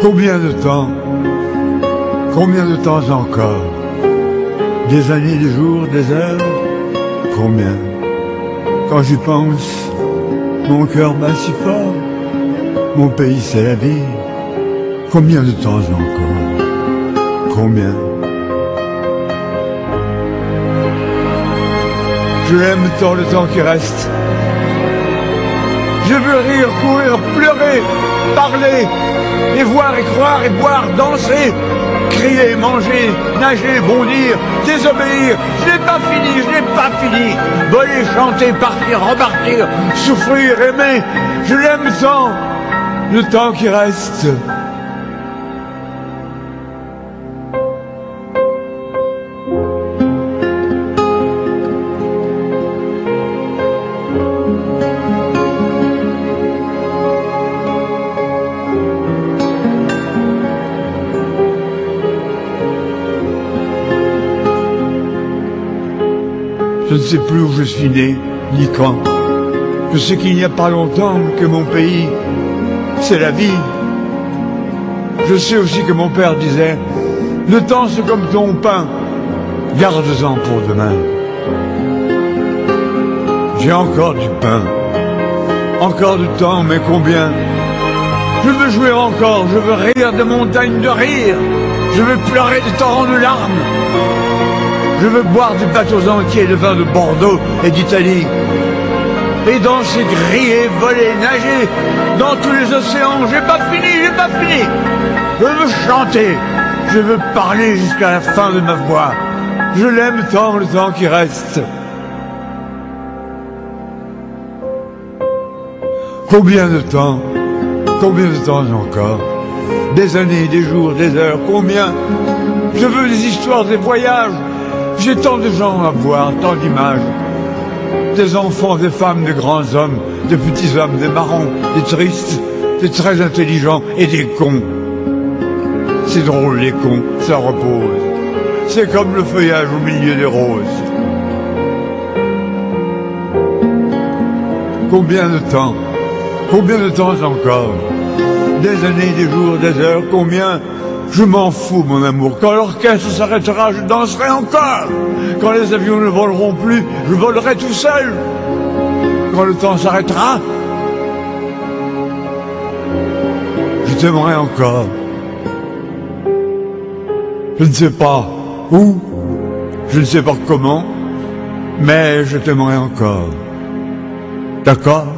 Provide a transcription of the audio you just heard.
Combien de temps Combien de temps encore Des années, des jours, des heures Combien Quand j'y pense, mon cœur bat si fort. Mon pays, c'est la. Combien de temps encore Combien Je l'aime tant le temps qui reste. Je veux rire, courir, pleurer, parler, et voir et croire et boire, danser, crier, manger, nager, bondir, désobéir. Je n'ai pas fini, je n'ai pas fini. Voler, chanter, partir, repartir, souffrir, aimer. Je l'aime tant, le temps qui reste. Je ne sais plus où je suis né, ni quand. Je sais qu'il n'y a pas longtemps que mon pays, c'est la vie. Je sais aussi que mon père disait, le temps c'est comme ton pain, garde-en pour demain. J'ai encore du pain, encore du temps, mais combien? Je veux jouer encore, je veux rire de montagnes de rire, je veux pleurer des torrents de larmes. Je veux boire des bateaux entiers de vin de Bordeaux et d'Italie. Et danser, griller, voler, nager dans tous les océans. J'ai pas fini, j'ai pas fini. Je veux chanter. Je veux parler jusqu'à la fin de ma voix. Je l'aime tant le temps qui reste. Combien de temps Combien de temps encore? Des années, des jours, des heures, combien? Je veux des histoires, des voyages, j'ai tant de gens à voir, tant d'images. Des enfants, des femmes, des grands hommes, des petits hommes, des marrons, des tristes, des très intelligents et des cons. C'est drôle les cons, ça repose. C'est comme le feuillage au milieu des roses. Combien de temps Combien de temps encore? Des années, des jours, des heures, combien je m'en fous, mon amour. Quand l'orchestre s'arrêtera, je danserai encore. Quand les avions ne voleront plus, je volerai tout seul. Quand le temps s'arrêtera, je t'aimerai encore. Je ne sais pas où, je ne sais pas comment, mais je t'aimerai encore. D'accord?